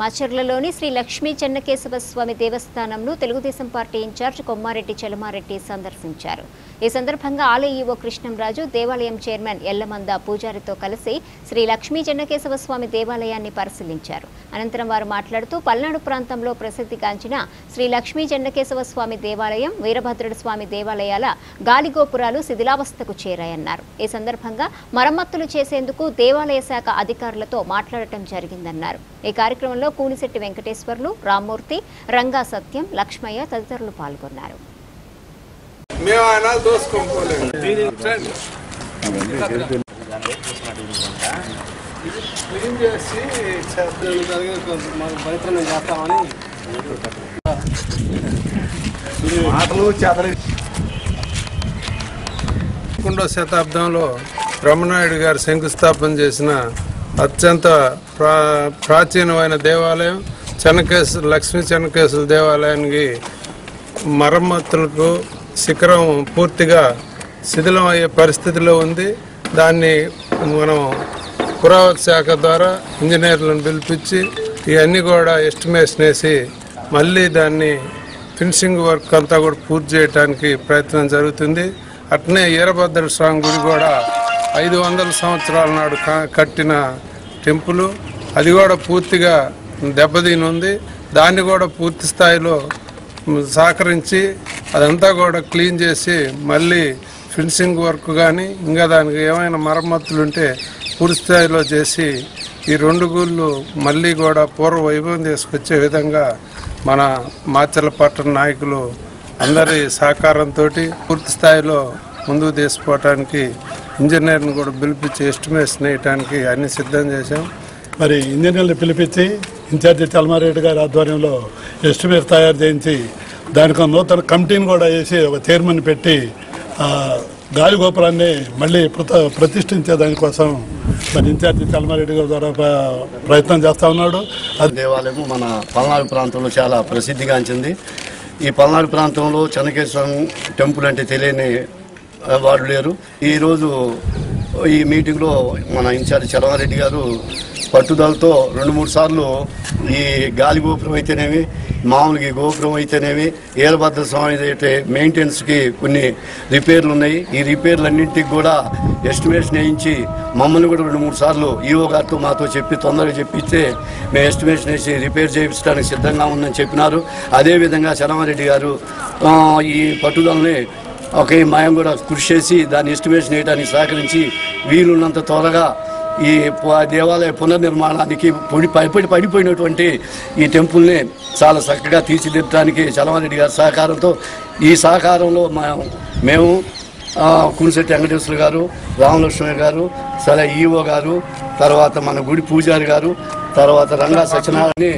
మాచర్లలోని Shri Lakshmi Chennakesava Swamy దేవస్థానంను Telugu Desam party in charge Kommareddy Chalamareddy సందర్శించారు. ఈ సందర్భంగా ఆలయ ఈవో కృష్ణంరాజు దేవాలయం చైర్మన్ ఎల్లమంద పూజారితో కలిసి శ్రీ లక్ష్మీ చెన్నకేశవ స్వామి దేవాలయాన్ని పరిశీలించారు. అనంతరం వారు మాట్లాడుతూ పల్నాడు ప్రాంతంలో ప్రసిద్ధిగాంచిన శ్రీ లక్ష్మీ చెన్నకేశవ స్వామి దేవాలయం వీరభద్రుడు స్వామి దేవాలయాల గాలిగోపురాలు శిథిలావస్థకు చేరాయన్నారు. ఈ సందర్భంగా మరమ్మతులు చేసేందుకు దేవాలయ శాఖ అధికారులతో మాట్లాడటం జరిగిందన్నారు. ఈ కార్యక్రమంలో కూనిశెట్టి వెంకటేశ్వర్లు రామ్మూర్తి రంగా సత్యం లక్ష్మయ్య తదితరులు పాల్గొన్నారు. మేము ఆయన దోసుకోలేదు క్లీన్ చేసి ప్రయత్నం చేస్తామని మాటలు చెదర శతాబ్దంలో బ్రహ్మనాయుడు గారు శంకుస్థాపన చేసిన అత్యంత ప్రా ప్రాచీనమైన దేవాలయం చెన్నకేశ్వర లక్ష్మీ చెన్నకేశ్వర దేవాలయానికి మరమ్మతులకు శిఖరం పూర్తిగా శిథిలం అయ్యే పరిస్థితిలో ఉంది. దాన్ని మనం పురావత్ శాఖ ద్వారా ఇంజనీర్లను పిలిపించి ఇవన్నీ కూడా ఎస్టిమేషన్ వేసి మళ్ళీ దాన్ని ఫినిషింగ్ వర్క్ అంతా కూడా పూర్తి చేయడానికి ప్రయత్నం జరుగుతుంది. అట్నే ఈరభద్ర స్వామి గుడి కూడా ఐదు వందల సంవత్సరాల నాడు కట్టిన టెంపుల్. అది కూడా పూర్తిగా దెబ్బతిని ఉంది దాన్ని కూడా పూర్తి స్థాయిలో సహకరించి అదంతా కూడా క్లీన్ చేసి మళ్ళీ ఫినిషింగ్ వర్క్ కానీ ఇంకా దానికి ఏమైనా మరమ్మతులు ఉంటే పూర్తి స్థాయిలో చేసి ఈ రెండు గుళ్ళు మళ్ళీ కూడా పూర్వ వైభవం తీసుకొచ్చే విధంగా మన మాచలపట్నం నాయకులు అందరి సహకారంతో పూర్తి స్థాయిలో ముందుకు తీసుకోవటానికి ఇంజనీర్ని కూడా పిలిపించి ఎస్టిమేషన్ వేయటానికి అన్ని సిద్ధం చేశాం. మరి ఇంజనీర్లు పిలిపించి ఇన్ఛార్జి చల్మారెడ్డి గారి ఆధ్వర్యంలో ఎస్టిమేట్ తయారు చేయించి దానికి నూతన కమిటీని కూడా వేసి ఒక చైర్మన్ పెట్టి గాలి గోపురాన్ని మళ్ళీ ప్రత ప్రతిష్ఠించే దానికోసం మరి ఇన్ఛార్జి చల్మారెడ్డి గారి ద్వారా ప్ర- ప్రయత్నం చేస్తా ఉన్నాడు. అది దేవాలయం మన పల్నాడు ప్రాంతంలో చాలా ప్రసిద్ధిగాంచింది ఈ పల్నాడు ప్రాంతంలో చెన్నకేశ్వరం టెంపుల్ అంటే తెలియని ఆ, వారు లేరు. ఈరోజు ఈ మీటింగ్లో మన ఇన్ఛార్జ్ చలవారెడ్డి గారు పట్టుదలతో రెండు మూడు సార్లు ఈ గాలి గోపురం అయితేనేమి మామూలుగా ఈ గోపురం అయితేనేమి ఏలభద్ర స్వామి అయితే మెయింటెనెన్స్కి కొన్ని రిపేర్లు ఉన్నాయి. ఈ రిపేర్లన్నింటికి కూడా ఎస్టిమేషన్ వేయించి మమ్మల్ని కూడా రెండు మూడు సార్లు ఈఓ గారితో మాతో చెప్పి తొందరగా చెప్పిస్తే మేము ఎస్టిమేషన్ వేసి రిపేర్ చేయించడానికి సిద్ధంగా ఉందని చెప్పినారు. అదేవిధంగా చలమారెడ్డి గారు ఈ పట్టుదలని ఒకే మాయం కూడా కృషి చేసి దాన్ని ఎస్టిమేషన్ వేయడానికి సహకరించి వీలున్నంత త్వరగా ఈ దేవాలయ పునర్నిర్మాణానికి పొడి పడిపడి పడిపోయినటువంటి ఈ టెంపుల్ని చాలా చక్కగా తీర్చిదిద్దడానికి చలమరెడ్డి గారి సహకారంతో ఈ సహకారంలో మా- మేము ఆ, కునిశెట్టి వెంకటేశ్వర గారు రామలక్ష్మి గారు సరే ఈఓ గారు తర్వాత మన గుడి పూజారి గారు తర్వాత రంగా సత్యనారాయణ